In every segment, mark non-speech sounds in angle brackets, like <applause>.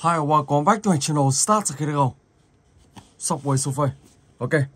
Hi, welcome back to my channel. Start the. Subway Survey. Okay.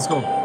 Let's go.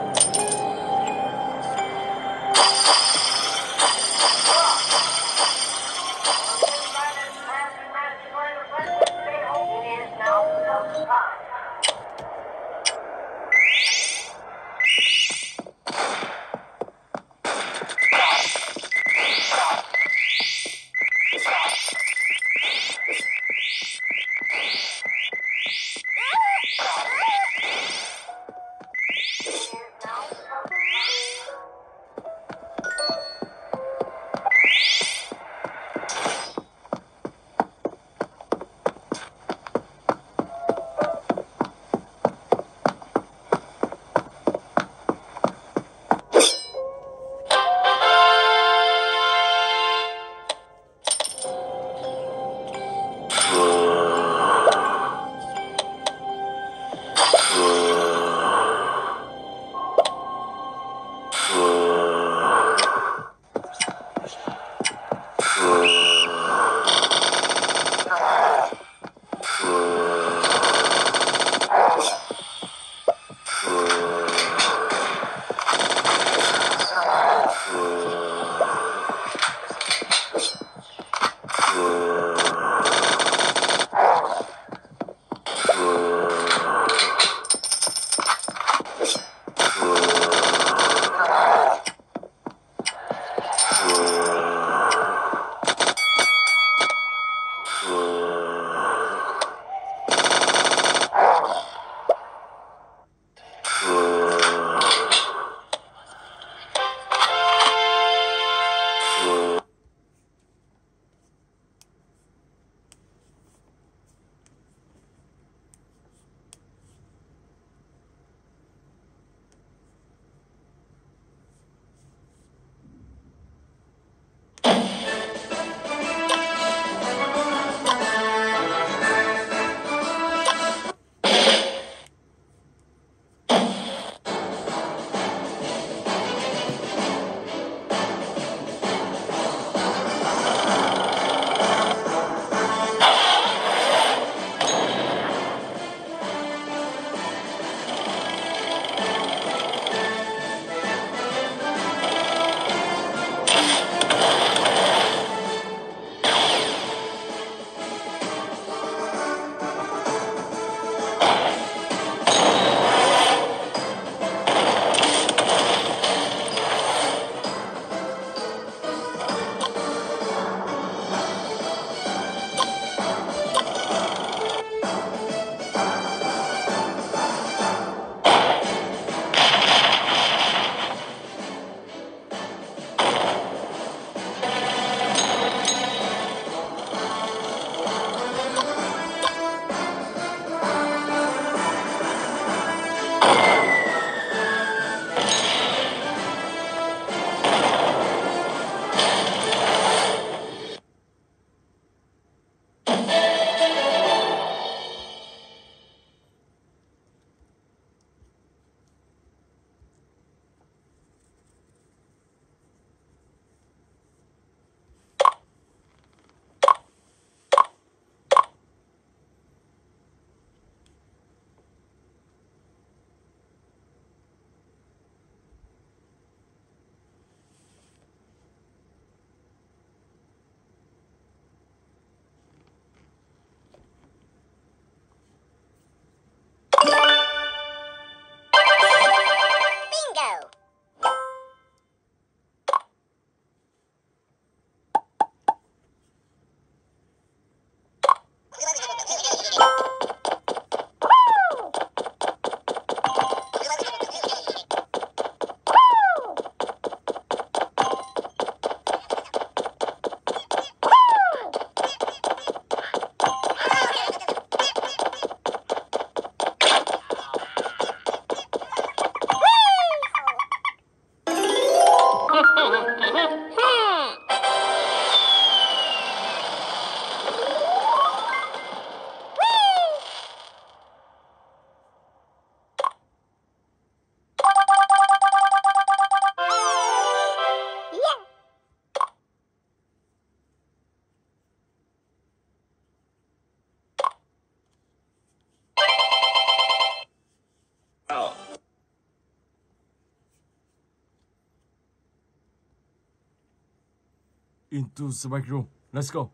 Into the back room. Let's go.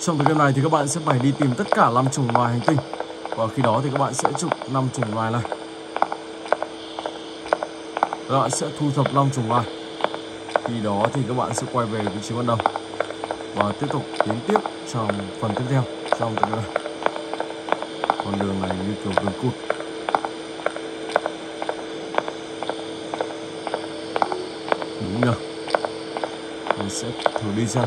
Trong thời gian này thì các bạn sẽ phải đi tìm tất cả 5 chủng loài hành tinh và khi đó thì các bạn sẽ chụp 5 chủng loài này. Các bạn sẽ thu thập 5 chủng loài. Khi đó thì các bạn sẽ quay về vị trí ban đầu. Và tiếp tục tiến tiếp trong phần tiếp theo, trong cái này. Con đường này như kiểu đường cụt. Đúng nhờ mình sẽ thử đi xem.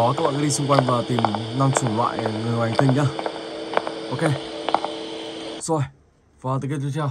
Đó, các bạn cứ đi xung quanh và tìm năm chủng loại người ngoài hành tinh nhá. Ok. Rồi và từ tiếp theo.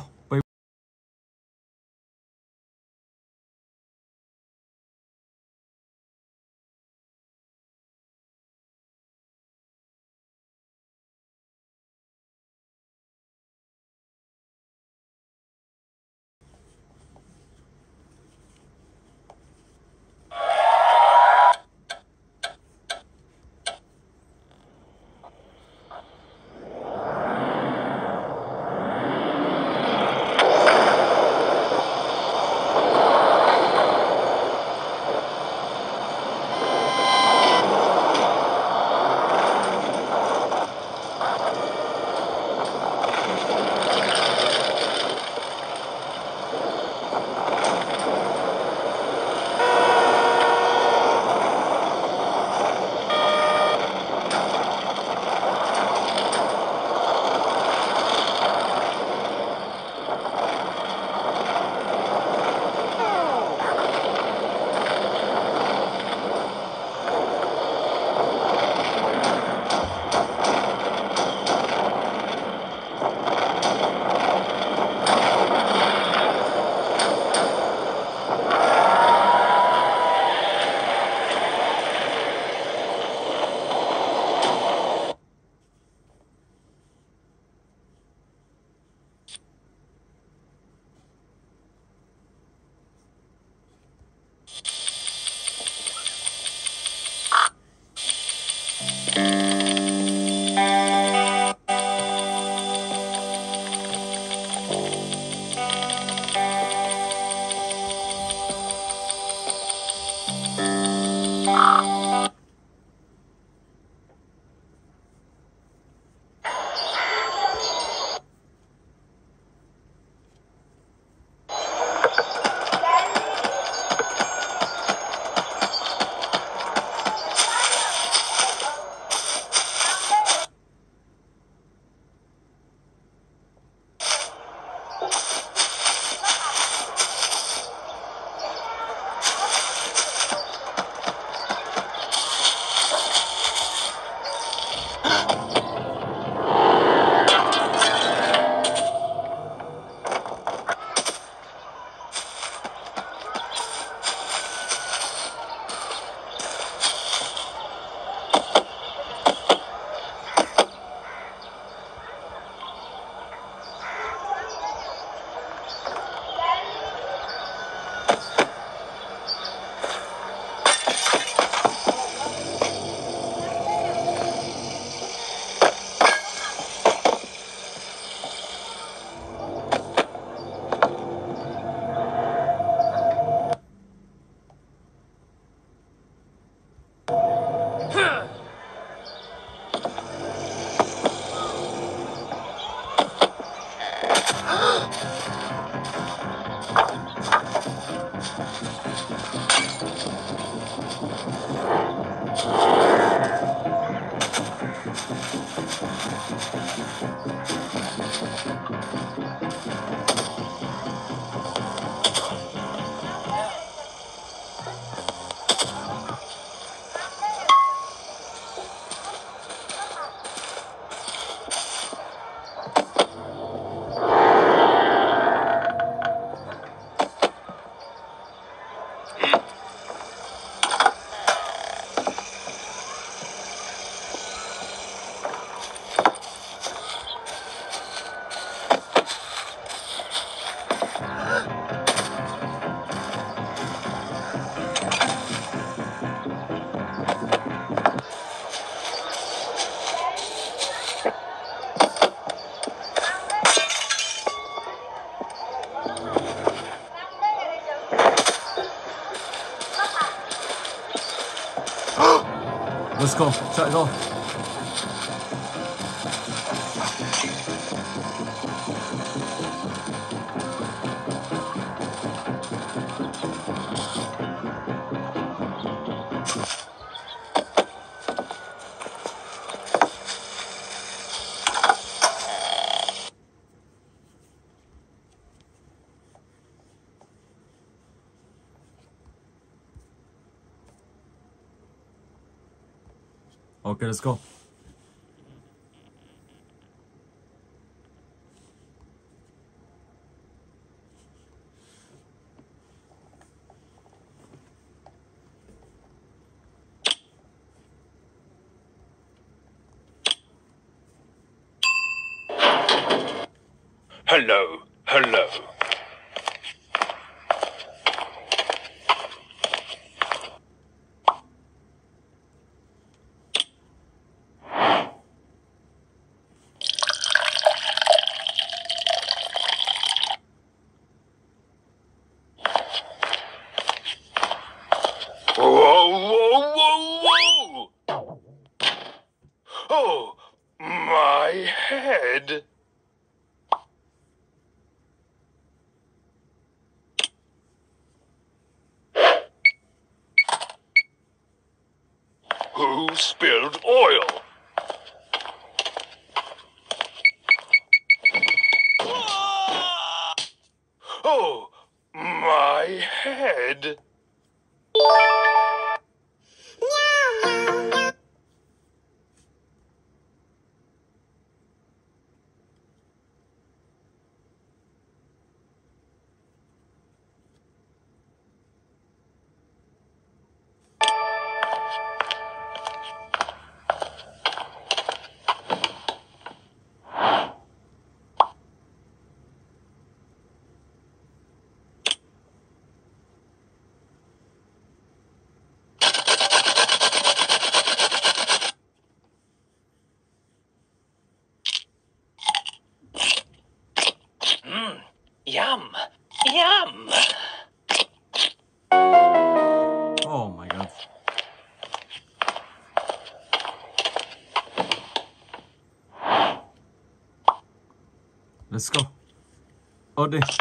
Let's go, chạy rồi. Okay, let's go. Hello, hello. Spilled oil? body.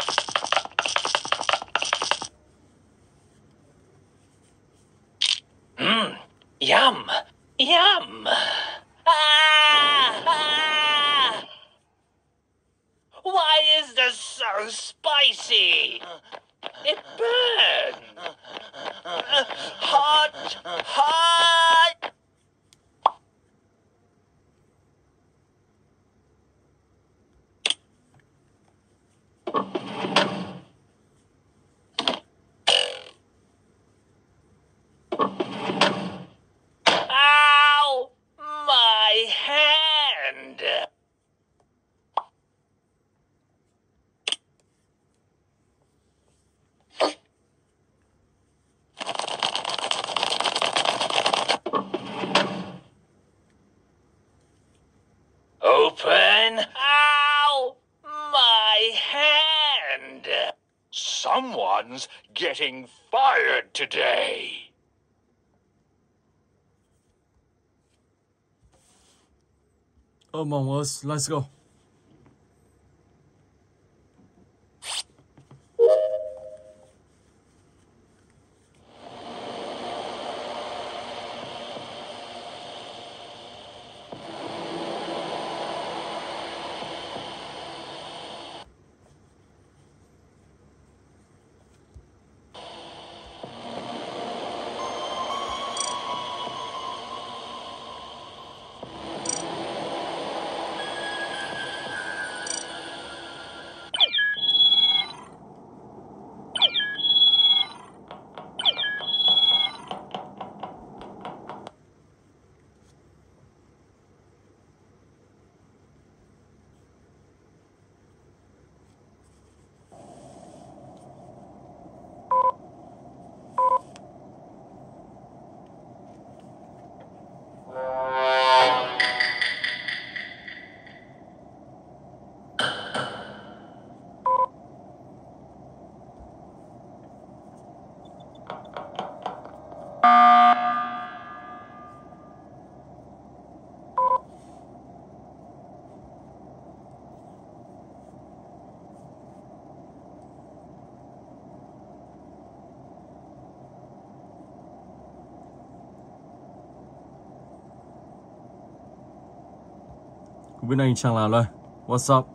Getting fired today. Oh Among Us, let's go. Không biết anh chàng nào đây. What's up?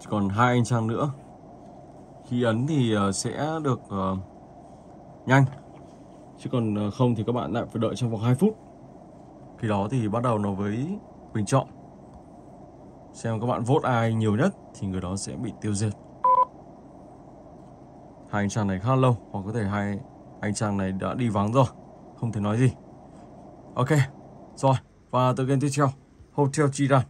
Chỉ còn hai anh chàng nữa khi ấn thì ờ, sẽ được uh, nhanh. Chứ còn ờ, không thì các bạn lại phải đợi trong vòng 2 phút. Khi đó thì bắt đầu nó với bình chọn. Xem các bạn vote ai nhiều nhất thì người đó sẽ bị tiêu diệt. Hai anh chàng này khá lâu hoặc có thể hai anh chàng này đã đi vắng rồi. Không thể nói gì. Ok rồi. Và tựa game tiếp theo. Hotel Chiran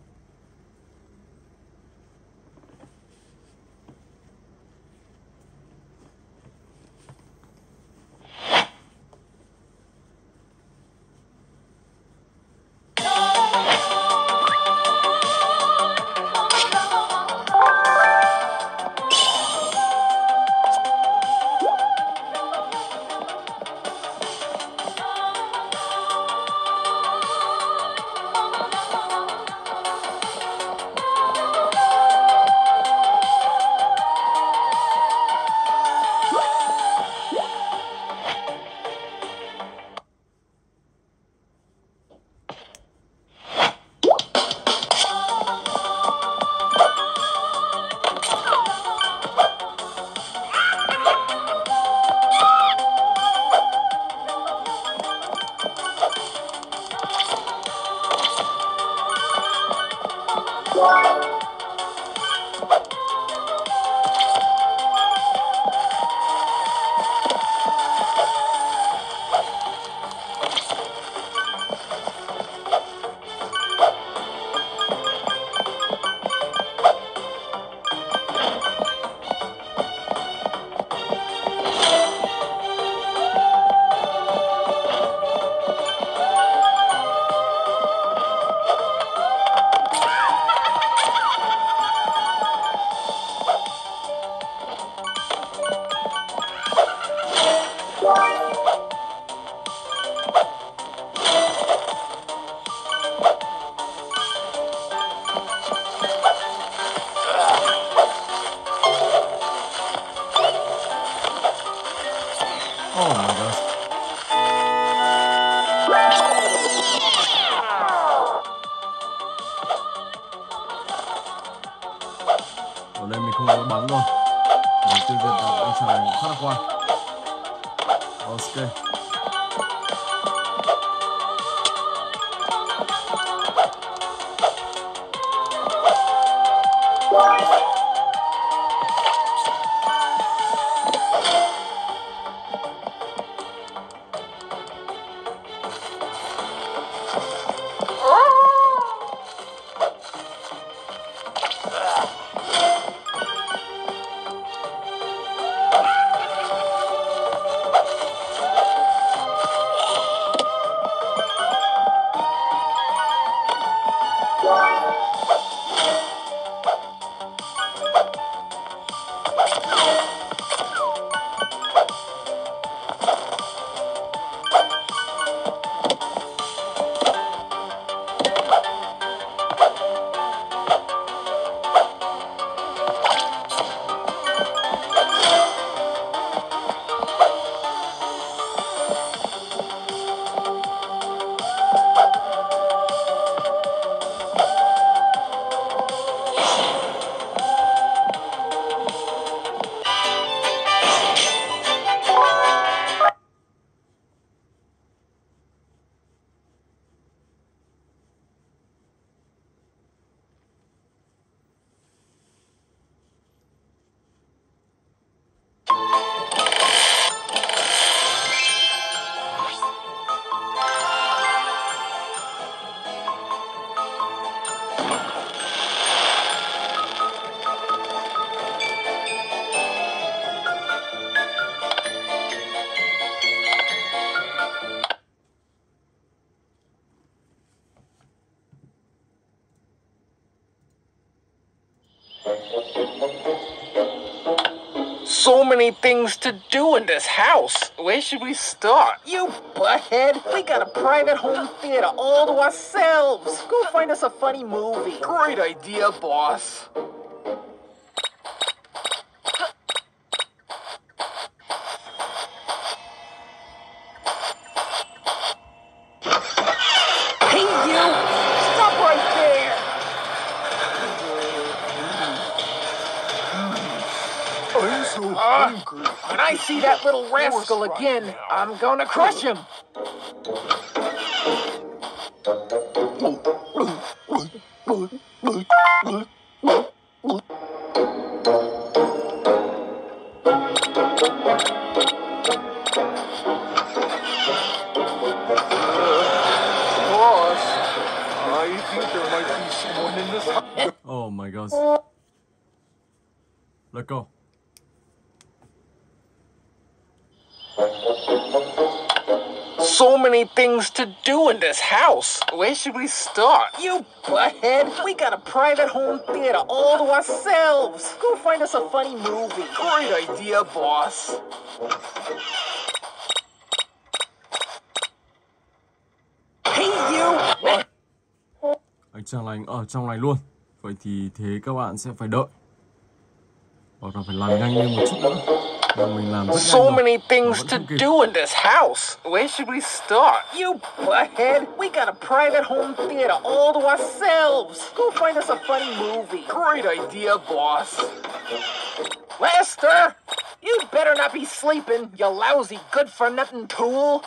Oh my gosh. Ở đây mình không có bắn rồi. Mình tiêu diệt được anh chàng này khá là khoai. Ok. Many things to do in this house. Where should we start? You butthead! We got a private home theater all to ourselves. Go find us a funny movie. Great idea, boss. uncle again, I'm gonna crush him. <laughs> Oh my God! Let go. So many things to do in this house. Where should we start? You butthead! We got a private home theater all to ourselves. Go find us a funny movie. Great idea, boss. Hey, you! Anh chàng lành ở trong này luôn. Vậy thì thế các bạn sẽ phải đợi. Hoặc là phải làm nhanh lên một chút nữa. Và mình làm rất nhanh So many things to do in this house. Where should we start? You butthead! We got a private home theater all to ourselves. Go find us a funny movie. Great idea, boss. Lester! You better not be sleeping, you lousy good for nothing tool.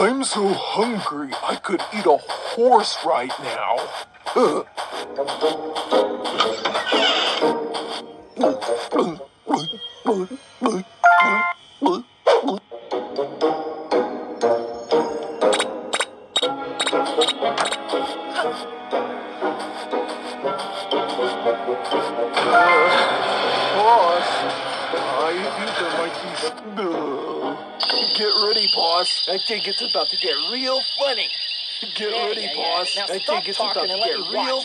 I'm so hungry, I could eat a horse right now. <laughs> <laughs> I think it's about to get real funny. Get Yeah, ready, yeah, boss. I think it's about to get real.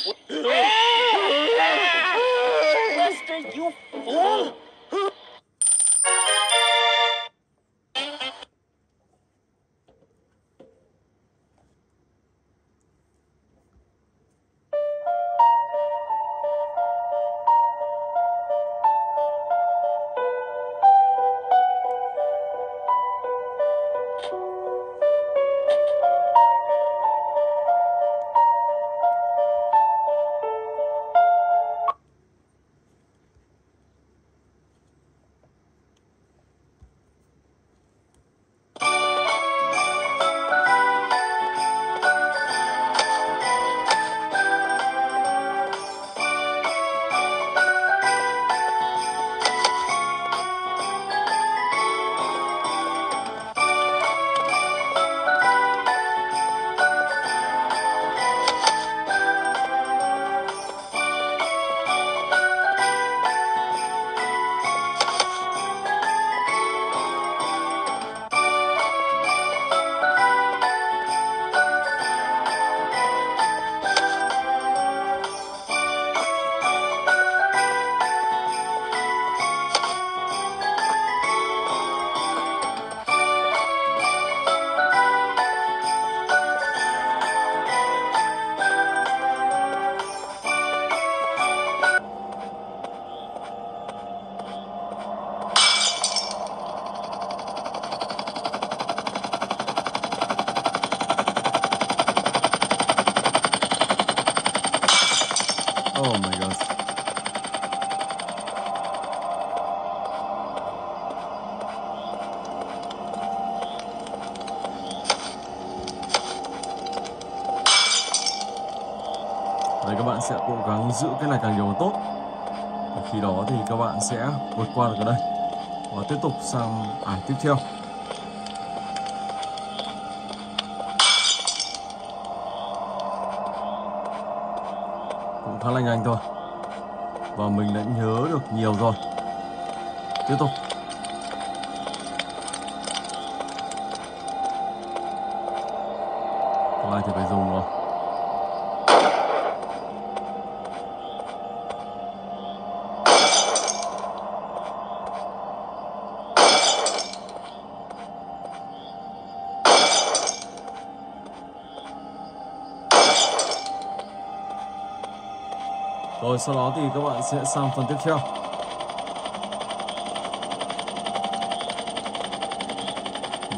Giữ cái này càng nhiều càng tốt. Và khi đó thì các bạn sẽ vượt qua được ở đây. Và tiếp tục sang ải tiếp theo. Cũng khá là nhanh thôi. Và mình đã nhớ được nhiều rồi. Tiếp tục. ai thì phải dùng rồi sau đó thì các bạn sẽ sang phần tiếp theo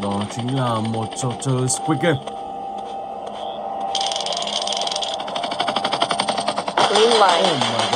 Đó chính là một trò chơi Squid Game. Oh my